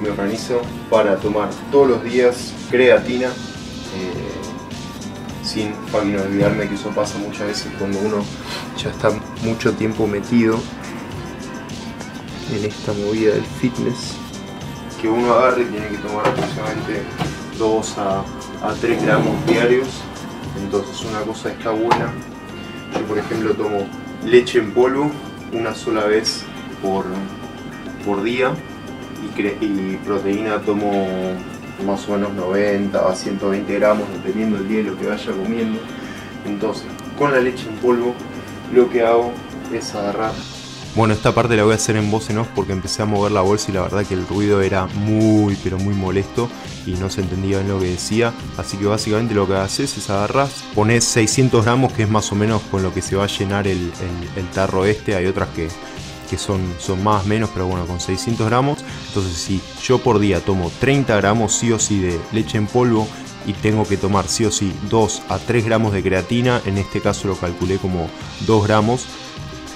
me organizo para tomar todos los días creatina eh, sin fucking olvidarme que eso pasa muchas veces cuando uno ya está mucho tiempo metido en esta movida del fitness. Que uno agarre tiene que tomar aproximadamente 2 a, a 3 gramos diarios. Entonces una cosa está buena. Yo por ejemplo tomo leche en polvo una sola vez por, por día y, proteína tomo más o menos 90 a 120 gramos dependiendo del día y lo que vaya comiendo entonces con la leche en polvo lo que hago es agarrar bueno, esta parte la voy a hacer en voz en off porque empecé a mover la bolsa y la verdad que el ruido era muy pero muy molesto y no se entendía bien lo que decía. Así que básicamente lo que haces es agarras, pones 600 gramos que es más o menos con lo que se va a llenar el, tarro este. Hay otras que, son, son más menos, pero bueno, con 600 gramos. Entonces si yo por día tomo 30 gramos sí o sí de leche en polvo y tengo que tomar sí o sí 2 a 3 gramos de creatina, en este caso lo calculé como 2 gramos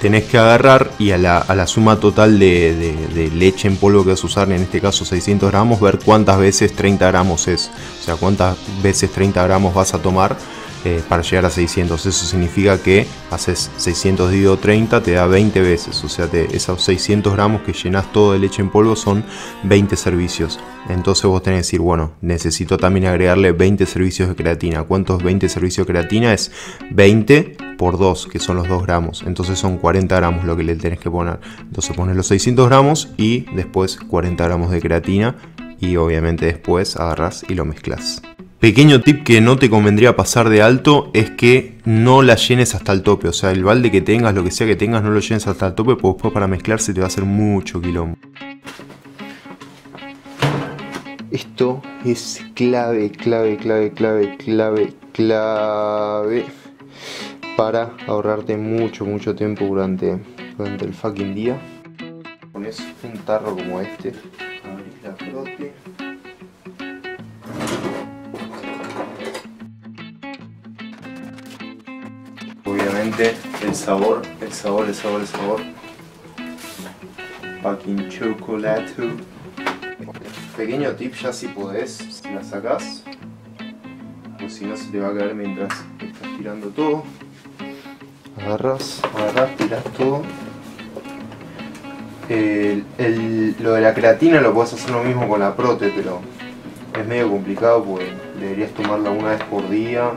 tenés que agarrar y a la, suma total de, leche en polvo que vas a usar, en este caso 600 gramos, ver cuántas veces 30 gramos es. O sea, cuántas veces 30 gramos vas a tomar eh, para llegar a 600. Eso significa que haces 600 dividido 30, te da 20 veces. O sea, esos 600 gramos que llenas todo de leche en polvo son 20 servicios. Entonces vos tenés que decir, bueno, necesito también agregarle 20 servicios de creatina. ¿Cuántos 20 servicios de creatina? Es 20 por 2, que son los 2 gramos. Entonces son 40 gramos lo que le tenés que poner. Entonces pones los 600 gramos y después 40 gramos de creatina. Y obviamente después agarras y lo mezclas. Pequeño tip que no te convendría pasar de alto es que no la llenes hasta el tope. O sea, el balde que tengas, lo que sea que tengas, no lo llenes hasta el tope, porque después para mezclarse te va a hacer mucho quilombo. Esto es clave, clave, clave, clave, clave, clave para ahorrarte mucho, mucho tiempo durante, durante el fucking día. Pones un tarro como este, abrís la frote el sabor, el sabor, el sabor, el sabor. Fucking chocolate. Pequeño tip ya si podés, si la sacás, pues si no se te va a caer mientras estás tirando todo. Agarras, agarras, tiras todo. lo de la creatina lo puedes hacer lo mismo con la prote, pero es medio complicado porque deberías tomarla una vez por día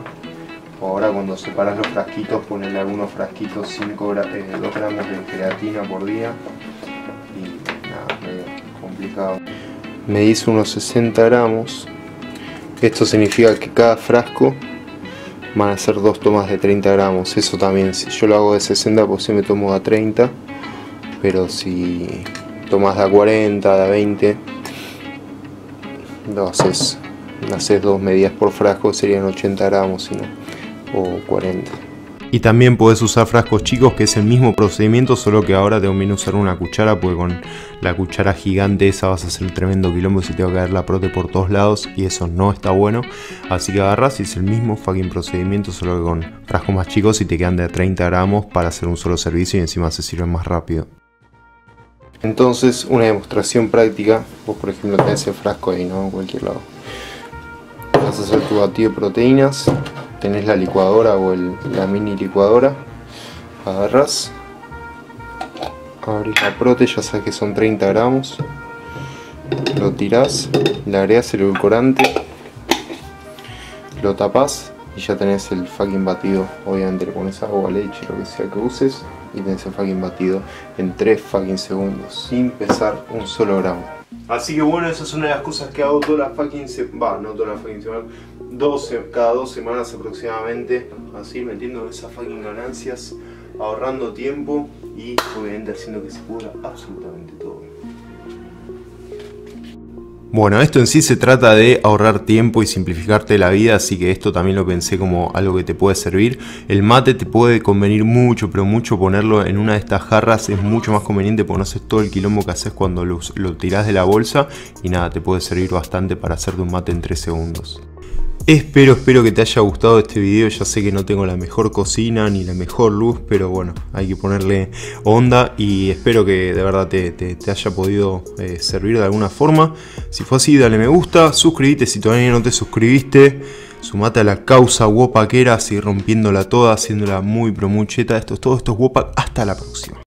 ahora cuando separas los frasquitos ponerle algunos frasquitos 5 eh, 2 gramos de creatina por día y nada, medio complicado. Me dice unos 60 gramos. Esto significa que cada frasco van a ser dos tomas de 30 gramos. Eso también, si yo lo hago de 60, pues sí me tomo a 30. Pero si tomas de a 40, de a 20, lo haces, haces dos medidas por frasco, serían 80 gramos. Si no o 40. Y también puedes usar frascos chicos, que es el mismo procedimiento, solo que ahora te conviene usar una cuchara, porque con la cuchara gigante esa vas a hacer un tremendo quilombo si te va a caer la prote por todos lados y eso no está bueno. Así que agarras y es el mismo fucking procedimiento, solo que con frascos más chicos y te quedan de 30 gramos para hacer un solo servicio y encima se sirve más rápido. Entonces, una demostración práctica, vos por ejemplo tenés el frasco ahí, ¿no? En cualquier lado. Vas a hacer tu batido de proteínas, tenés la licuadora o la mini licuadora, agarras, abrís la prote, ya sabes que son 30 gramos, lo tirás, le agregas el edulcorante, lo tapas y ya tenés el fucking batido. Obviamente le pones agua, leche, lo que sea que uses y tenés el fucking batido en 3 fucking segundos sin pesar un solo gramo. Así que bueno, esa es una de las cosas que hago todas las fucking semanas, no todas las fucking semanas, cada dos semanas aproximadamente, así metiendo esas fucking ganancias, ahorrando tiempo y obviamente haciendo que se pudra absolutamente todo. Bueno, esto en sí se trata de ahorrar tiempo y simplificarte la vida, así que esto también lo pensé como algo que te puede servir. El mate te puede convenir mucho, pero mucho ponerlo en una de estas jarras es mucho más conveniente porque no haces todo el quilombo que haces cuando lo, lo tirás de la bolsa y nada, te puede servir bastante para hacerte un mate en 3 segundos. Espero, espero que te haya gustado este video. Ya sé que no tengo la mejor cocina ni la mejor luz, pero bueno, hay que ponerle onda y espero que de verdad te, haya podido eh, servir de alguna forma. Si fue así, dale me gusta, suscríbete si todavía no te suscribiste. Sumate a la causa Wopaquera, sigue rompiéndola toda, haciéndola muy promucheta. Esto es todo, esto es Wopak. Hasta la próxima.